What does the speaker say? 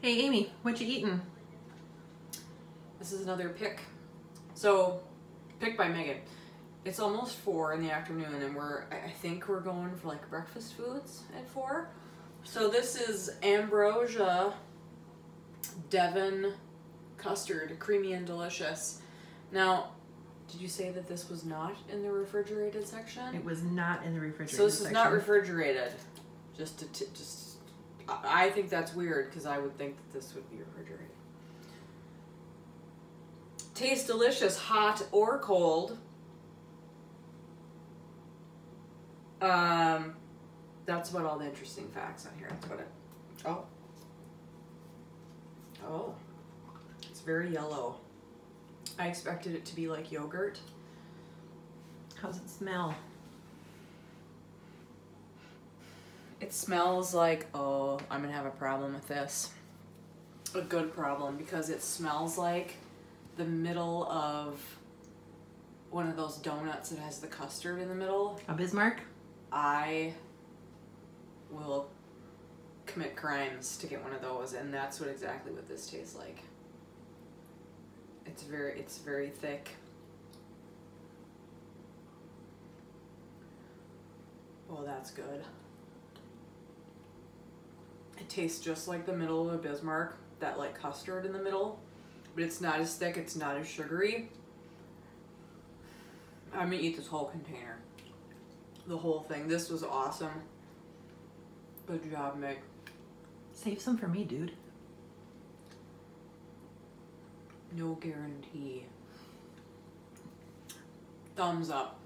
Hey Amy, what you eating? This is another pick. So, pick by Megan. It's almost four in the afternoon, and we're I think we're going for like breakfast foods at four. So this is ambrosia Devon custard, creamy and delicious. Now, did you say that this was not in the refrigerated section? It was not in the refrigerated Section. So this is section. not refrigerated. Just to t- just, I think that's weird because I would think that this would be refrigerated. Tastes delicious, hot or cold. Um, that's about all the interesting facts on here. That's about it. Oh. Oh. It's very yellow. I expected it to be like yogurt. How's it smell? It smells like, oh, I'm gonna have a problem with this. A good problem because it smells like the middle of one of those donuts that has the custard in the middle. A Bismarck? I will commit crimes to get one of those, and that's what exactly what this tastes like. It's very, it's very thick. Oh, that's good. It tastes just like the middle of a Bismarck, that like custard in the middle, but it's not as thick, it's not as sugary. I'm gonna eat this whole container. The whole thing. This was awesome. Good job, Meg. Save some for me, dude. No guarantee. Thumbs up.